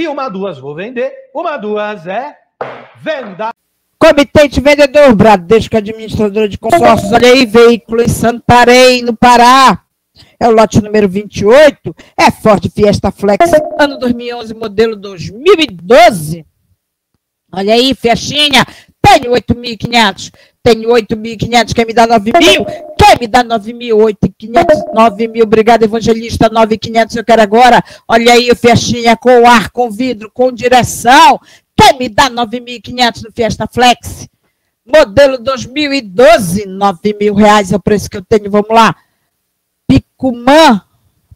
E uma, duas vou vender. Uma, duas é venda. Comitê de Vendedor, Bradesco Administradora de Consórcios, olha aí, veículo em Santarém, no Pará. É o lote número 28, é Ford Fiesta Flex, ano 2011, modelo 2012. Olha aí, festinha, tenho 8.500, tenho 8.500, quer me dá 9.000? Quer me dar 9.000, 8.500, 9.000, obrigado, evangelista, 9.500 eu quero agora. Olha aí, festinha, com ar, com vidro, com direção. Quer me dar 9.500 no Fiesta Flex? Modelo 2012, 9 mil reais é o preço que eu tenho, vamos lá. Picumã,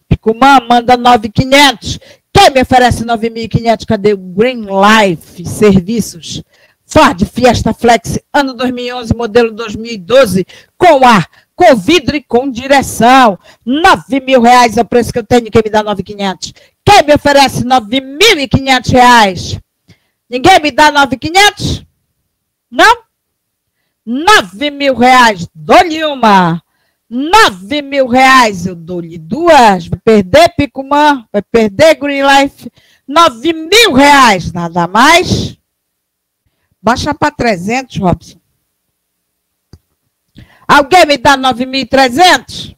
Picumã manda 9.500. Quem me oferece 9.500? Cadê o Green Life Serviços? Ford Fiesta Flex, ano 2011, modelo 2012, com ar, com vidro e com direção. 9 mil reais é o preço que eu tenho. Quem me dá 9.500? Quem me oferece 9.500 reais? Ninguém me dá 9.500? Não? 9 mil reais, dou-lhe uma. 9 mil reais, eu dou-lhe duas. Vai perder Picumã, vai perder Green Life. 9 mil reais, nada mais. Baixa para 300, Robson. Alguém me dá 9.300?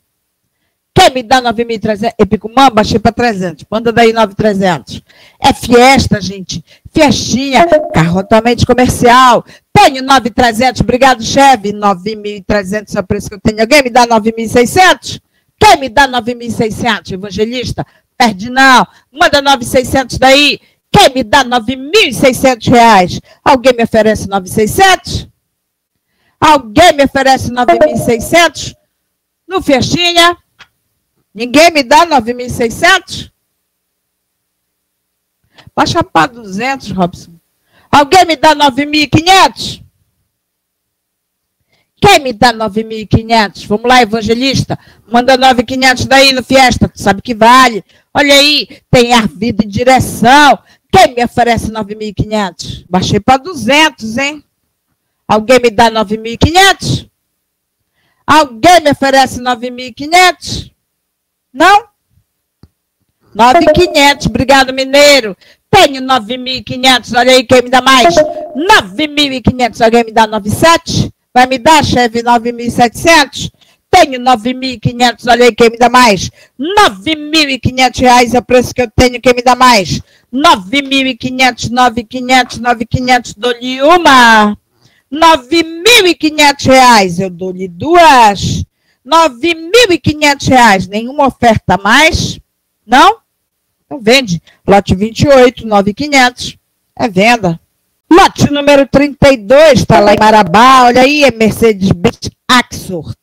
Quem me dá 9.300? Epicumã, baixei para 300. Manda daí 9.300. É fiesta, gente. Festinha. Carro altamente comercial. Tenho 9.300. Obrigado, chefe. 9.300 é o preço que eu tenho. Alguém me dá 9.600? Quem me dá 9.600? Evangelista? Perde não. Manda 9.600 daí. Quem me dá 9.600 reais? Alguém me oferece 9.600? Alguém me oferece 9.600? No festinha? Ninguém me dá 9.600? Baixa para 200, Robson. Alguém me dá 9.500? Quem me dá 9.500? Vamos lá, evangelista. Manda 9.500 daí no Fiesta. Tu sabe que vale. Olha aí, tem ar, vida e direção. Quem me oferece 9.500? Baixei para 200, hein? Alguém me dá 9.500? Alguém me oferece 9.500? Não? 9.500, obrigado, mineiro. Tenho 9.500, olha aí quem me dá mais. 9.500, alguém me dá 9.7? Vai me dar, chefe, 9.700? Tenho 9.500, olha aí quem me dá mais. 9.500 reais é o preço que eu tenho, quem me dá mais? 9.500, 9.500, 9.500, dou-lhe uma. 9.500 reais, eu dou-lhe duas. 9.500 reais, nenhuma oferta a mais? Não? Então vende. Lote 28, 9.500. É venda. Lote número 32, está lá em Marabá. Olha aí, é Mercedes-Benz Axor.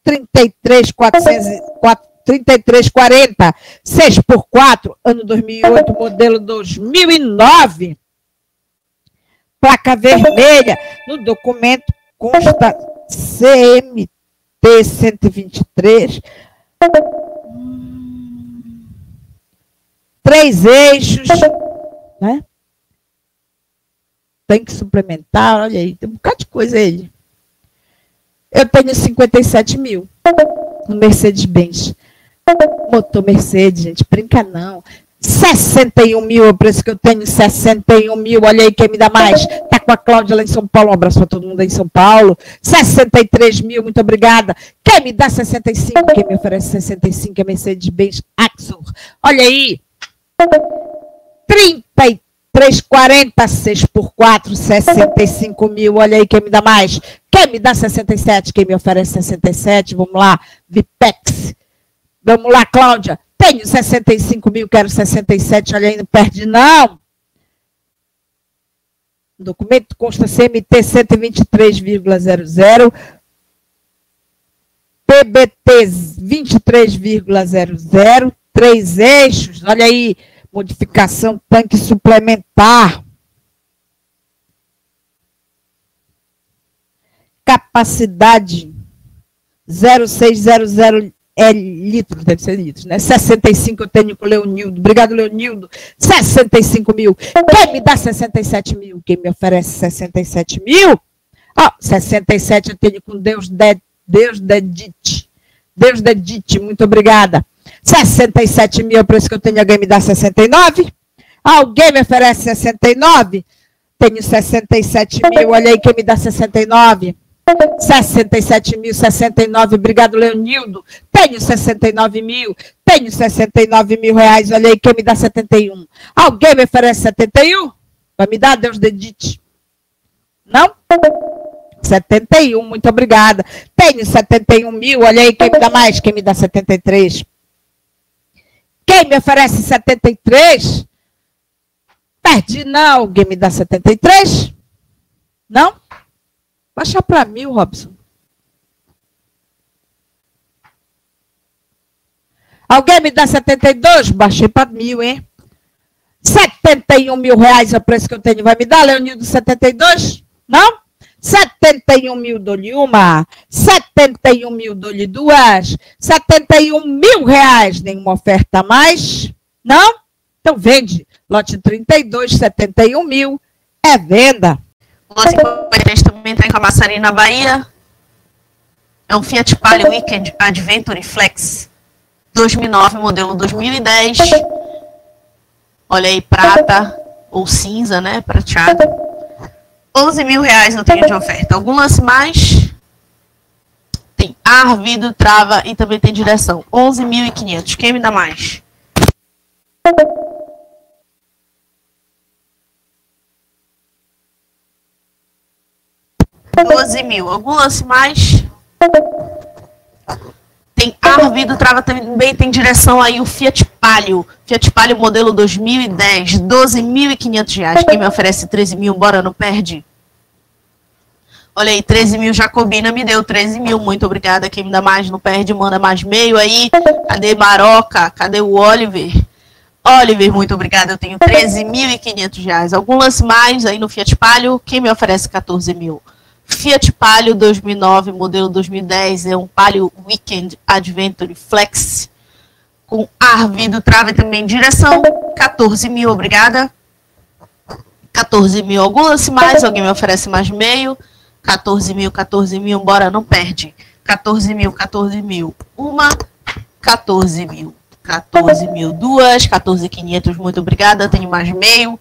3340, 6 por 4, ano 2008, modelo 2009. Placa vermelha. No documento consta CMT T123. Três eixos, né? Tem que suplementar, olha aí, tem um bocado de coisa ele. Eu tenho 57 mil no Mercedes-Benz. Motor Mercedes, gente, brinca não. 61 mil é o preço que eu tenho, 61 mil. Olha aí quem me dá mais. Tá com a Cláudia lá em São Paulo. Um abraço para todo mundo aí em São Paulo. 63 mil, muito obrigada. Quem me dá 65? Quem me oferece 65 é Mercedes-Benz Axor. Olha aí. 33,46 por 4, 65 mil. Olha aí quem me dá mais. Quem me dá 67? Quem me oferece 67? Vamos lá. Vipex. Vamos lá, Cláudia. Tenho 65 mil, quero 67, olha aí, não perde não. O documento consta CMT 123,00, PBT 23,00, três eixos, olha aí, modificação tanque suplementar. Capacidade 0600 é litros, deve ser litros, né? 65 eu tenho com o Leonildo. Obrigado, Leonildo. 65 mil. Quem me dá 67 mil? Quem me oferece 67 mil? Ó, oh, 67 eu tenho com Deus, de, Deus dedite. Deus dedite, muito obrigada. 67 mil é o preço que eu tenho, alguém me dá 69? Alguém me oferece 69? Tenho 67 mil. Olha aí quem me dá 69. 67 mil, 69. Obrigado, Leonildo. Tenho 69 mil. Tenho 69 mil reais. Olha aí quem me dá 71. Alguém me oferece 71? Vai me dar, Deus dedite. Não? 71, muito obrigada. Tenho 71 mil, olha aí, quem me dá mais? Quem me dá 73? Quem me oferece 73? Perdi, não. Alguém me dá 73? Não? Baixa para mil, Robson. Alguém me dá 72? Baixei para mil, hein? 71 mil reais é o preço que eu tenho. Vai me dar, Leonildo, 72? Não? 71 mil dou-lhe uma, 71 mil dou-lhe duas, 71 mil reais, nenhuma oferta a mais, não? Então vende, lote 32, 71 mil, é venda. O lote 53 também está em Camaçari, na Bahia, é um Fiat Palio Weekend Adventure Flex 2009, modelo 2010, olha aí, prata ou cinza, né, prateado. 11 mil reais eu tenho de oferta. Algum lance mais? Tem ar, vidro, trava e também tem direção. 11.500. Quem me dá mais? Doze mil. Algum lance mais? Tem ar, vidro, trava também tem direção aí o Fiat Palio. Fiat Palio modelo 2010, 12.500 reais. Quem me oferece 13 mil, bora, não perde? Olha aí, 13 mil Jacobina me deu 13 mil. Muito obrigada. Quem me dá mais, não perde, manda mais meio aí. Cadê Maroca? Cadê o Oliver? Oliver, muito obrigada. Eu tenho 13.500 reais. Algum lance mais aí no Fiat Palio? Quem me oferece 14 mil? Fiat Palio 2009, modelo 2010, é um Palio Weekend Adventure Flex, com ar, vidro, trava também direção, 14 mil, obrigada. 14 mil, algum lance mais, alguém me oferece mais meio, 14 mil, 14 mil, bora, não perde. 14 mil, 14 mil, uma, 14 mil, 14 mil, duas, 14.500, muito obrigada, tenho mais meio,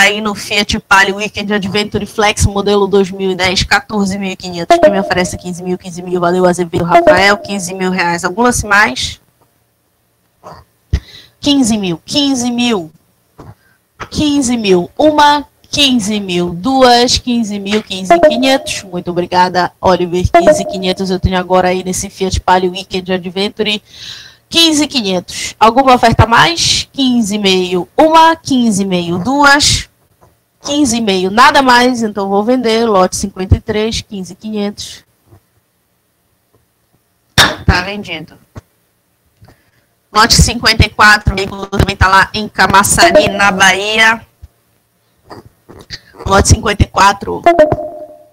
aí no Fiat Palio Weekend Adventure Flex, modelo 2010, 14.500. Quem me oferece 15 mil, 15 mil, valeu Azevedo Rafael, 15 mil reais. Algum lance mais? 15 mil, 15 mil, 15 mil, uma, 15 mil, duas, 15 mil, 15.500. Muito obrigada, Oliver, 15.500 eu tenho agora aí nesse Fiat Palio Weekend Adventure. 15,500. Alguma oferta mais? 15,5. Uma, 15,5. Duas, 15,5. Nada mais, então vou vender. Lote 53, 15,500. Tá vendido. Lote 54, veículo também tá lá em Camaçari, na Bahia. Lote 54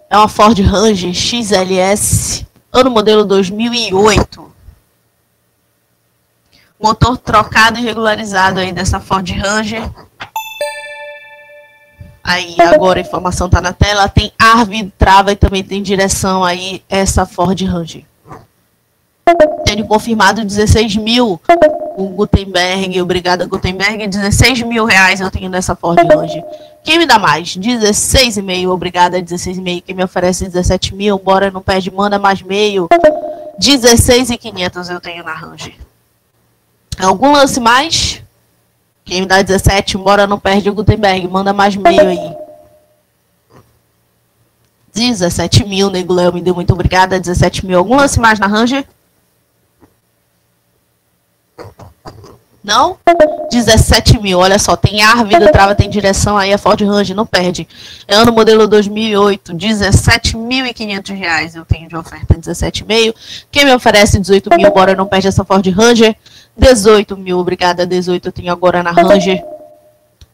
é uma Ford Ranger XLS, ano modelo 2008 motor trocado e regularizado aí dessa Ford Ranger. Aí agora a informação está na tela, tem vidro, trava e também tem direção aí essa Ford Ranger. Tenho confirmado 16 mil o Gutenberg, obrigada Gutenberg, 16 mil reais eu tenho nessa Ford Ranger. Quem me dá mais? 16,5, obrigada 16,5. Quem me oferece 17 mil, bora, não perde, manda mais meio. 16,500 eu tenho na Ranger. Algum lance mais? Quem dá 17, embora não perde o Gutenberg. Manda mais meio aí. 17 mil, Nego Léo me deu muito obrigada. 17 mil. Algum lance mais na Ranger? Não? 17 mil, olha só, tem vida, trava, tem direção, aí a Ford Ranger não perde. É ano modelo 2008, 17.500 reais eu tenho de oferta, 17,5. Quem me oferece 18 mil, bora, não perde essa Ford Ranger. 18 mil, obrigada, 18 eu tenho agora na Ranger.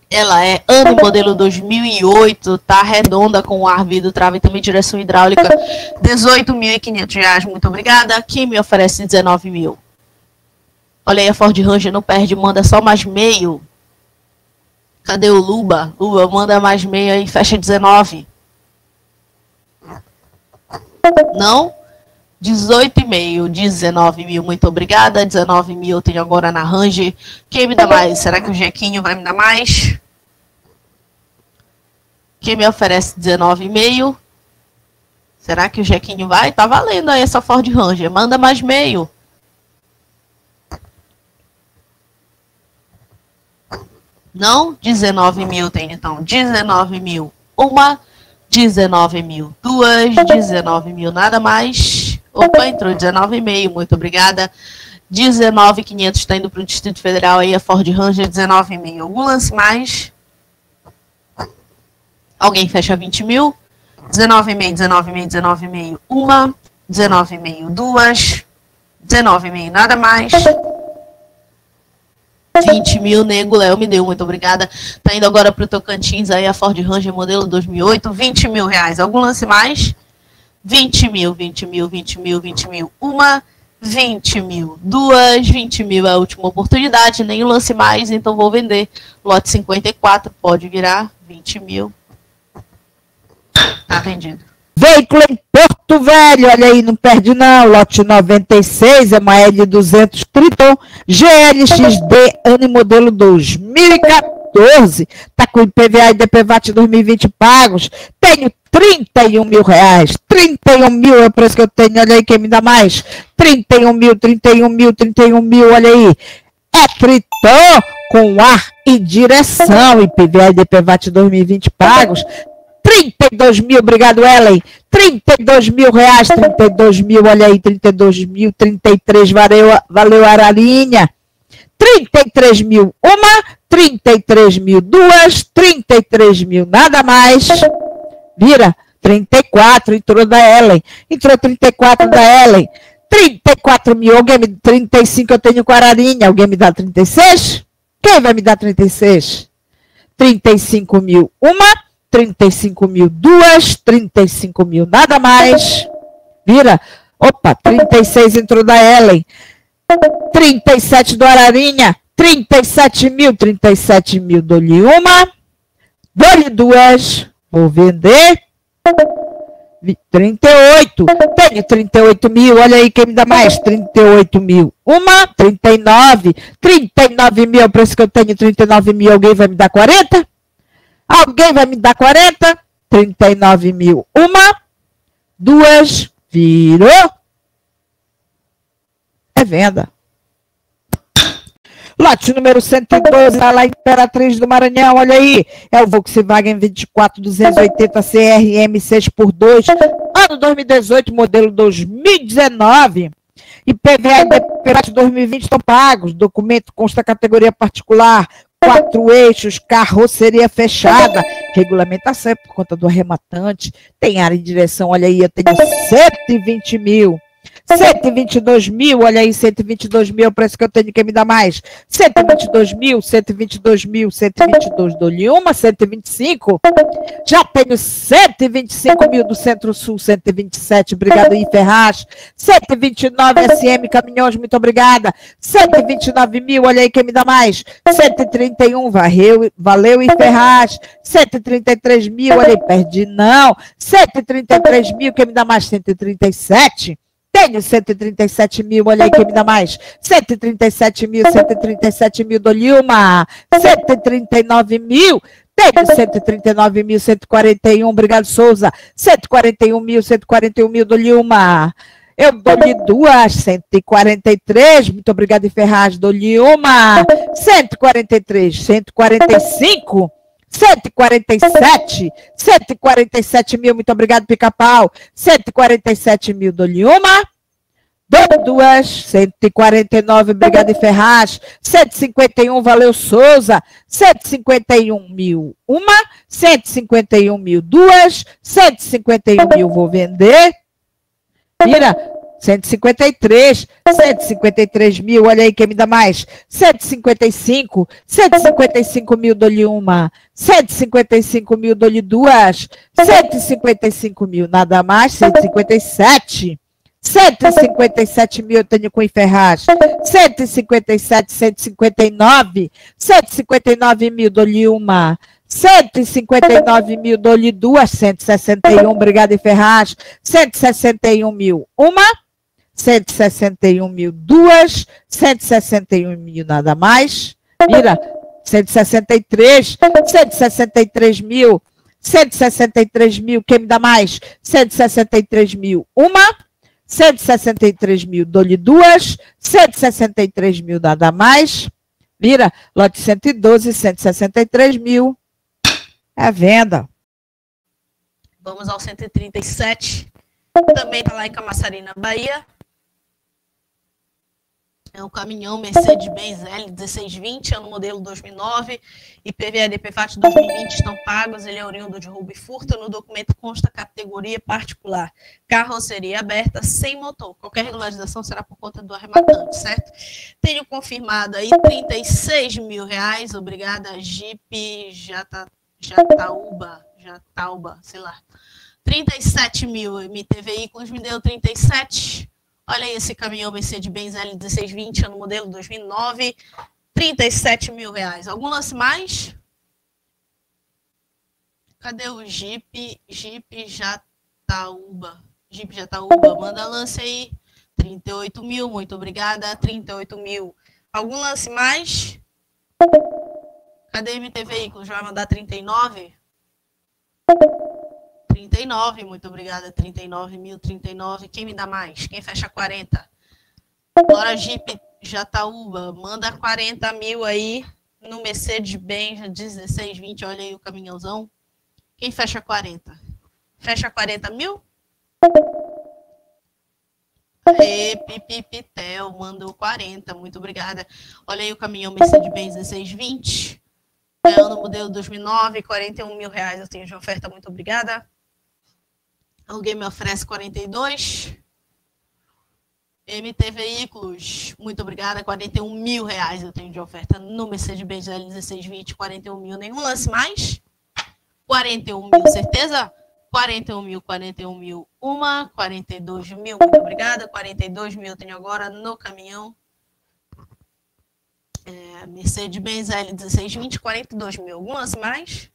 Ela é ano modelo 2008, tá redonda com ar, vidro, trava e também direção hidráulica. 18.500 reais, muito obrigada. Quem me oferece 19 mil? Olha aí, a Ford Ranger não perde, manda só mais meio. Cadê o Luba? Luba, manda mais meio aí, fecha 19. Não? 18,5, 19 mil, muito obrigada. 19 mil eu tenho agora na Ranger. Quem me dá mais? Será que o Jequinho vai me dar mais? Quem me oferece 19,5? Será que o Jequinho vai? Tá valendo aí essa Ford Ranger. Manda mais meio. Não? 19 mil tem então. 19 mil. Uma. 19 mil. Duas. 19 mil. Nada mais. Opa, entrou 19,5. Muito obrigada. 19,500 está indo para o Distrito Federal aí, a Ford Ranger 19,5. Algum lance mais? Alguém fecha 20 mil? 19,5, 19,5, 19,5, uma. 19,5, duas. 19,5, nada mais. 20 mil, nego, Léo me deu, muito obrigada. Tá indo agora para o Tocantins aí, a Ford Ranger modelo 2008, 20 mil reais. Algum lance mais? 20 mil, 20 mil, 20 mil, 20 mil, uma. 20 mil. Duas, 20 mil é a última oportunidade, nem lance mais, então vou vender. Lote 54, pode virar 20 mil. Tá vendido. Veículo em Porto Velho, olha aí, não perde não. Lote 96, é uma L200 Triton, GLXD, ano modelo 2014. Tá com IPVA e DPVAT 2020 pagos. Tenho 31 mil reais. 31 mil é o preço que eu tenho. Olha aí, quem me dá mais? 31 mil, 31 mil, 31 mil, olha aí. É Triton com ar e direção. IPVA e DPVAT 2020 pagos. 32 mil, obrigado, Ellen. 32 mil reais, 32 mil, olha aí, 32 mil, 33, valeu, valeu Ararinha. 33 mil, uma, 33 mil, duas, 33 mil, nada mais. Vira, 34, entrou da Ellen. Entrou 34 da Ellen. 34 mil, alguém me 35 eu tenho com a Ararinha, alguém me dá 36? Quem vai me dar 36? 35 mil, uma, 35 mil, duas, 35 mil, nada mais. Vira. Opa, 36 entrou da Ellen. 37 do Ararinha. 37 mil, 37 mil, dou-lhe uma. Dou-lhe duas. Vou vender. 38. Tenho 38 mil. Olha aí quem me dá mais. 38 mil. Uma, 39. 39 mil é o preço que eu tenho. 39 mil. Alguém vai me dar 40? Alguém vai me dar 40? 39 mil. Uma, duas, virou. É venda. Lote número 112, lá Imperatriz do Maranhão, olha aí. É o Volkswagen 24280 CRM 6 por 2 ano 2018, modelo 2019. IPVA e DPVAT 2020 estão pagos. Documento consta categoria particular, quatro eixos, carroceria fechada, regulamentação é por conta do arrematante, tem área de direção, olha aí, eu tenho 120 mil. 122 mil, olha aí, 122 mil, é preço que eu tenho, quem me dá mais? 122 mil, 122 mil, 122, dou-lhe uma, 125. Já tenho 125 mil do Centro-Sul, 127, obrigado, I Ferraz. 129 SM Caminhões, muito obrigada. 129 mil, olha aí, quem me dá mais? 131, valeu, valeu I Ferraz. 133 mil, olha aí, perdi não. 133 mil, quem me dá mais? 137. Tenho 137 mil, olha aí quem me dá mais. 137 mil, 137 mil, dou-lhe uma. 139 mil, tenho 139 mil, 141, obrigado, Souza. 141 mil, 141 mil, dou-lhe. Eu dou-lhe duas, 143, muito obrigado, Ferraz, dou-lhe uma. 143, 145. 147, 147 mil, muito obrigado, pica-pau. 147 mil, dou-lhe uma. Dou duas, 149, obrigado, Ferraz. 151, valeu, Souza. 151 mil, uma. 151 mil, duas. 151 mil, vou vender. Mira, 153, 153 mil, olha aí quem me dá mais. 155, 155 mil dou-lhe uma, 155 mil dou-lhe duas, 155 mil, nada mais, 157. 157 mil eu tenho com Ferraz. 157, 159. 159 mil, dou-lhe uma. 159 mil, dou-lhe duas. 161, obrigado, Ferraz. 161 mil, uma. 161 mil, duas, 161 mil, nada mais. Mira, 163, 163 mil, 163 mil, quem me dá mais? 163 mil, uma. 163 mil, dou-lhe duas. 163 mil, nada mais. Vira, lote 112, 163 mil. É venda. Vamos ao 137. Também está lá em Camaçari, na Bahia. É um caminhão Mercedes-Benz L1620, ano modelo 2009. IPVA e DPVAT 2020 estão pagos. Ele é oriundo de roubo e furto. No documento consta categoria particular. Carroceria aberta, sem motor. Qualquer regularização será por conta do arrematante, certo? Tenho confirmado aí 36 mil reais. Obrigada, Jeep Jata, Jataúba, Jatauba, sei lá. 37 mil MT Veículos me deu 37 Olha aí esse caminhão Mercedes-Benz L1620, ano modelo 2009, 37 mil reais. Algum lance mais? Cadê o Jeep? Jeep Jataúba. Jeep Jataúba, manda lance aí. 38 mil, muito obrigada. 38 mil. Algum lance mais? Cadê MT Veículos? Vai mandar 39? 39, muito obrigada. 39 mil, 39. Quem me dá mais? Quem fecha 40? Bora Jeep Jataúba, manda 40 mil aí no Mercedes-Benz 1620. Olha aí o caminhãozão. Quem fecha 40? Fecha 40 mil? Aê, Pipipitel, mandou 40, muito obrigada. Olha aí o caminhão Mercedes-Benz 1620. É ano modelo 2009, 41 mil reais eu tenho de oferta, muito obrigada. Alguém me oferece 42. MT Veículos, muito obrigada. 41 mil reais eu tenho de oferta no Mercedes-Benz L1620. 41 mil, nenhum lance mais? 41 mil, certeza? 41 mil, 41 mil, uma. 42 mil, muito obrigada. 42 mil eu tenho agora no caminhão. É, Mercedes-Benz L1620, 42 mil. Algum lance mais?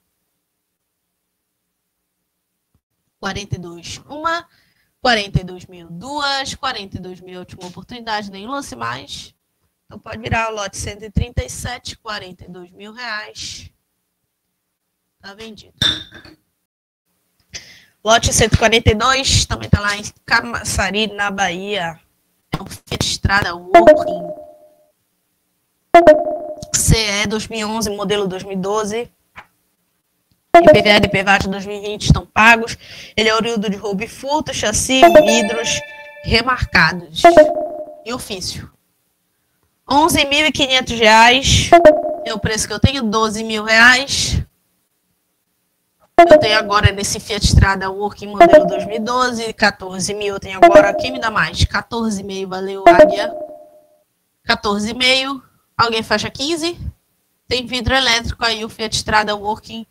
42 uma, 42 mil duas, 42 mil última oportunidade, nem lance mais. Então pode virar o lote 137, 42 mil reais. Tá vendido. Lote 142 também tá lá em Camaçari, na Bahia. É um Fiat Estrada Working. CE 2011, modelo 2012. IPVA e DPVAT 2020 estão pagos. Ele é oriundo de roubo e furto, chassi, vidros remarcados. E ofício. R$ 11.500 é o preço que eu tenho, 12 mil reais. Eu tenho agora nesse Fiat Strada Working modelo 2012, 14 mil. Eu tenho agora, quem me dá mais? 14,5, valeu, Águia. 14,5. Alguém fecha 15? Tem vidro elétrico aí, o Fiat Strada Working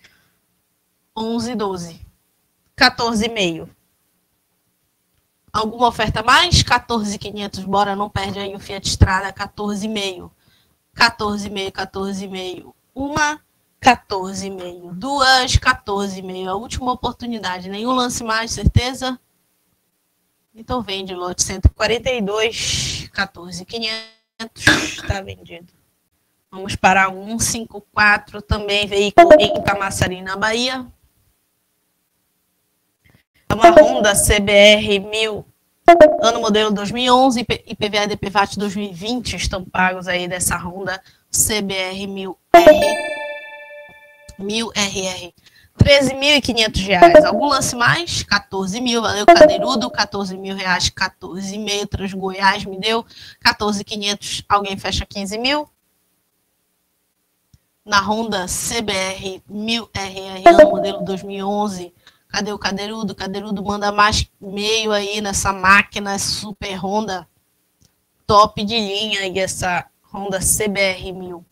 11, 12. 14,5. Alguma oferta mais? 14,500. Bora, não perde aí o Fiat Strada. 14,5. 14,5, 14,5. Uma, 14,5. Duas, 14,5. A última oportunidade. Nenhum lance mais, certeza? Então vende lote 142, 14,500. Está vendido. Vamos para 154, também veículo em Camaçari, na Bahia. É uma Honda CBR 1000, ano modelo 2011, IPVA e DPVAT 2020 estão pagos aí dessa Honda CBR 1000R. 1000RR. 13.500 reais. Algum lance mais? 14 mil. Valeu, Cadeirudo. 14 mil reais. 14 mil. Trans Goiás me deu. 14.500. Alguém fecha 15 mil? Na Honda CBR 1000RR, ano modelo 2011. Cadê o Cadeirudo? Cadeirudo manda mais meio aí nessa máquina super Honda top de linha e essa Honda CBR 1000.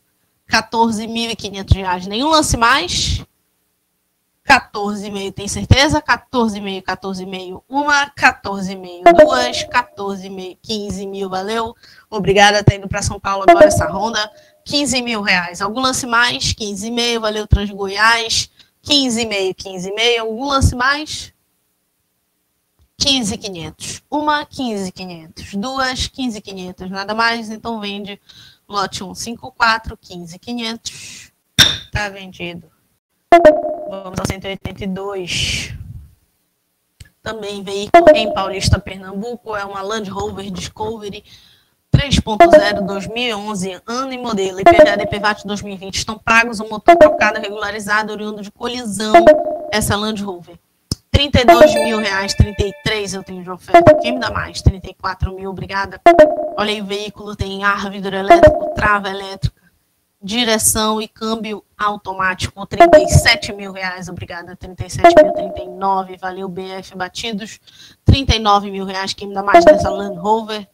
14.500 reais. Nenhum lance mais. 14,5, tem certeza? 14,5, 14,5, uma, 14,5, duas, 14,5, 15 mil, valeu? Obrigada, tá indo para São Paulo agora essa Honda. 15 mil reais. Algum lance mais? 15,5, valeu, Trans Goiás. 15,5, 15,5. Algum lance mais? 15,500. Uma, 15,500. Duas, 15,500. Nada mais, então vende lote 154, 15,500. Tá vendido. Vamos ao 182. Também veículo em Paulista, Pernambuco. É uma Land Rover Discovery 3.0 2011, ano e modelo. IPVA e DPVAT 2020 estão pagos. O motor trocado regularizado, oriundo de colisão. Essa Land Rover. 32 mil reais, 33 eu tenho de oferta. Quem me dá mais? 34 mil, obrigada. Olha aí, o veículo tem ar, vidro elétrico, trava elétrica, direção e câmbio automático. 37 mil reais, obrigada. 37 mil, 39, valeu, BF batidos. 39 mil reais, quem me dá mais nessa Land Rover?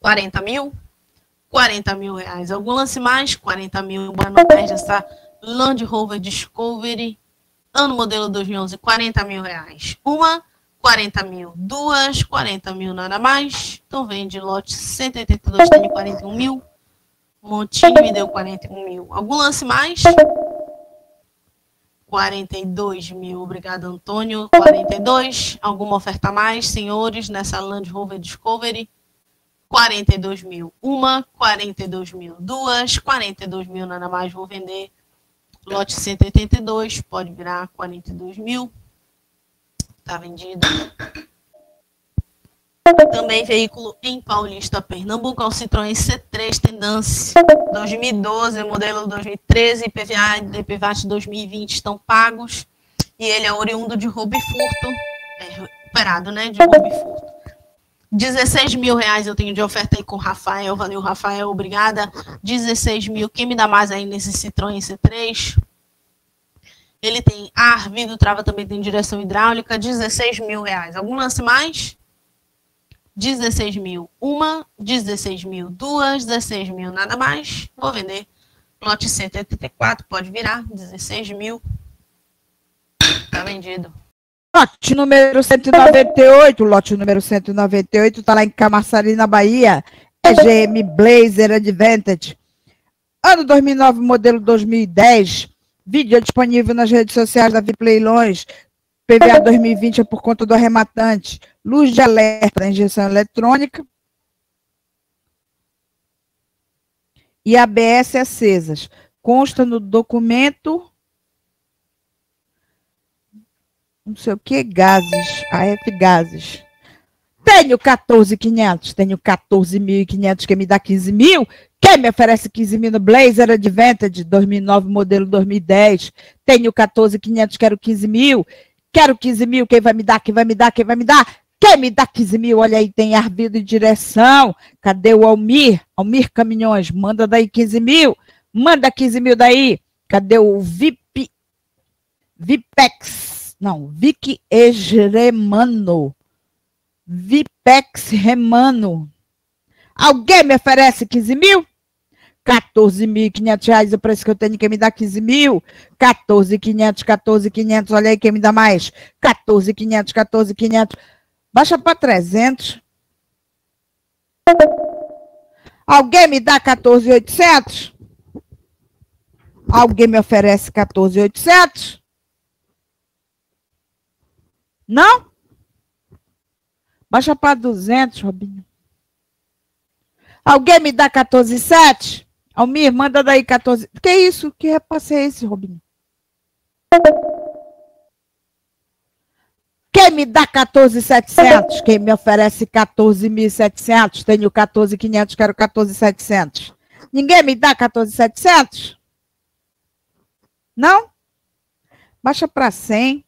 40 mil? 40 mil reais. Algum lance mais? 40 mil, embora não perde essa Land Rover Discovery Ano modelo 2011, 40 mil reais. Uma, 40 mil. Duas, 40 mil, nada mais. Então vende lote 182, tem 41 mil. Montinho me deu 41 mil. Algum lance mais? 42 mil. Obrigado, Antônio. 42. Alguma oferta mais, senhores, nessa Land Rover Discovery? 42 mil. Uma, 42 mil. Duas, 42 mil, nada mais. Vou vender Lote 182 pode virar 42 mil. Está vendido. Também veículo em Paulista, Pernambuco, é o Citroën C3 Tendance 2012, modelo 2013, IPVA e DPVAT 2020 estão pagos. E ele é oriundo de roubo e furto, é, recuperado, né, de roubo e furto. 16 mil reais eu tenho de oferta aí com o Rafael. Valeu, Rafael. Obrigada. 16 mil. Quem me dá mais aí nesse Citroën C3? Ele tem ar, vidro, trava, também tem direção hidráulica. 16 mil reais. Algum lance mais? 16 mil. Uma, 16 mil. Duas, 16 mil. Nada mais. Vou vender. Lote 184, pode virar. 16 mil. Tá vendido. Lote número 198, lote número 198, está lá em Camaçari, na Bahia. É GM Blazer Advantage. Ano 2009, modelo 2010. Vídeo é disponível nas redes sociais da VIP Leilões. PVA 2020 é por conta do arrematante. Luz de alerta injeção eletrônica. E ABS acesas. Consta no documento não sei o que, gases, AF gases. Tenho 14,500, tenho 14.500, quem me dá 15 mil? Quem me oferece 15 mil no Blazer Advantage 2009, modelo 2010? Tenho 14,500, quero 15 mil. Quero 15 mil, quem vai me dar, quem vai me dar, quem vai me dar? Quem me dá 15 mil? Olha aí, tem arvido e direção. Cadê o Almir? Almir Caminhões, manda daí 15 mil. Manda 15 mil daí. Cadê o VIP? Vipex? Não, Vic Egremano. Vipex Remano. Alguém me oferece 15 mil? 14.500 reais, o preço que eu tenho, quem me dá 15 mil? 14.500, 14.500, olha aí quem me dá mais. 14.500, 14.500. Baixa para 300. Alguém me dá 14.800? Alguém me oferece 14.800? Não? Baixa para 200, Robinho. Alguém me dá 14,7? Almir, manda daí 14. Que isso? Que repasse é esse, Robinho? Quem me dá 14,700? Quem me oferece 14.700? Tenho 14.500, quero 14.700. Ninguém me dá 14.700? Não? Baixa para 100.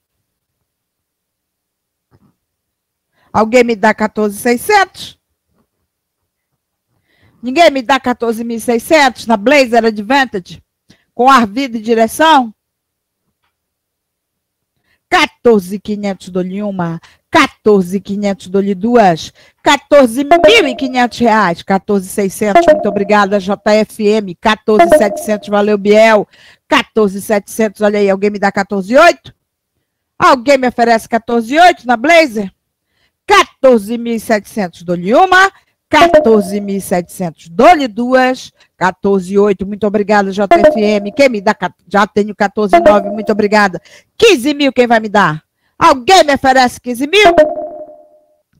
Alguém me dá 14,600? Ninguém me dá 14.600 na Blazer Advantage? Com ar, vida e direção? 14.500 dou-lhe uma, 14.500 dou-lhe duas, 14.500 reais, 14.600, muito obrigada, JFM, 14.700, valeu, Biel, 14.700, olha aí, alguém me dá 14.8? Alguém me oferece 14.8 na Blazer? 14.700 dou-lhe uma, 14.700 dou-lhe duas, 14.8, muito obrigada, JFM. Quem me dá? Já tenho 14.9, muito obrigada. 15 mil, quem vai me dar? Alguém me oferece 15 mil?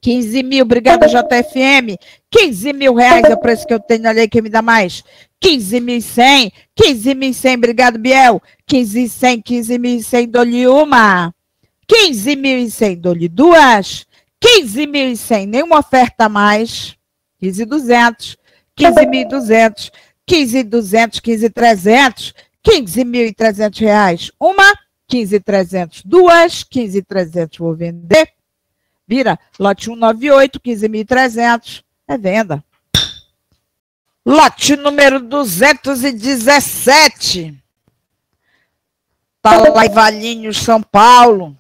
15 mil, obrigada, JFM. 15 mil reais é o preço que eu tenho ali, quem me dá mais? 15.100, 15.100, obrigado, Biel. 15.100, 15.100, dou-lhe uma. 15.100, dou-lhe duas. 15.100, nenhuma oferta a mais. 15.200, 15.200, 15.200, 15.300, 15.300 reais. Uma, 15.300, duas, 15.300 vou vender. Vira, lote 198, 15.300, é venda. Lote número 217. Tá lá em Valinhos, São Paulo.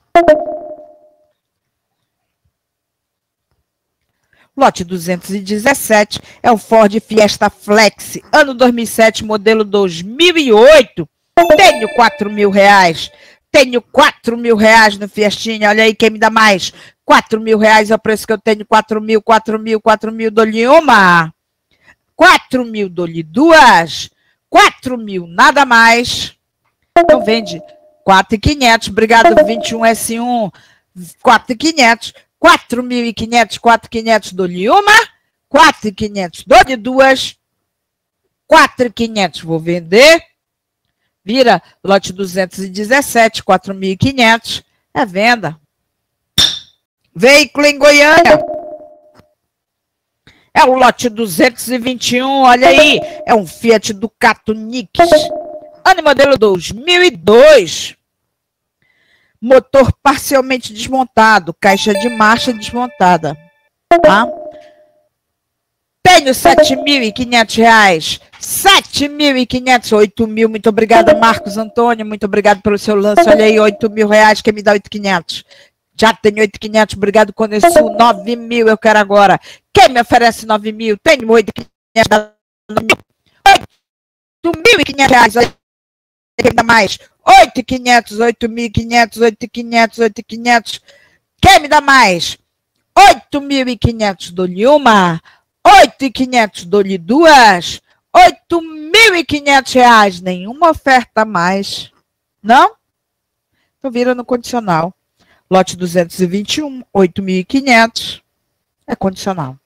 Lote 217 é o Ford Fiesta Flex, ano 2007, modelo 2008. Tenho 4 mil reais. Tenho 4 mil reais no Fiestinha. Olha aí quem me dá mais. 4 mil reais é o preço que eu tenho. 4 mil, 4 mil, 4 mil. Dou-lhe uma. 4 mil, dou-lhe duas. 4 mil, nada mais. Então vende 4,500. Obrigado, 21S1. 4,500. 4.500, 4.500, dou-lhe uma. 4.500, dou-lhe duas. 4.500, vou vender. Vira lote 217, 4.500. É venda. Veículo em Goiânia. É o lote 221, olha aí. É um Fiat Ducato Nix. Ano modelo 2002. Motor parcialmente desmontado. Caixa de marcha desmontada. Tá? Tenho R$ 7.500. 7.500, 8 mil. Muito obrigada, Marcos Antônio. Muito obrigado pelo seu lance. Olha aí, 8 mil reais. Quem me dá 8.500? Já tenho 8.500. Obrigado, Conesul. 9 mil eu quero agora. Quem me oferece 9 mil? Tenho 8.500. 8.500 reais. Ainda mais. 8.500, 8.500, 8.500, 8.500. Quem me dá mais? 8.500 dou-lhe uma. 8.500 dou-lhe duas. 8.500 reais. Nenhuma oferta a mais. Não? Então vira no condicional. Lote 221, 8.500. É condicional.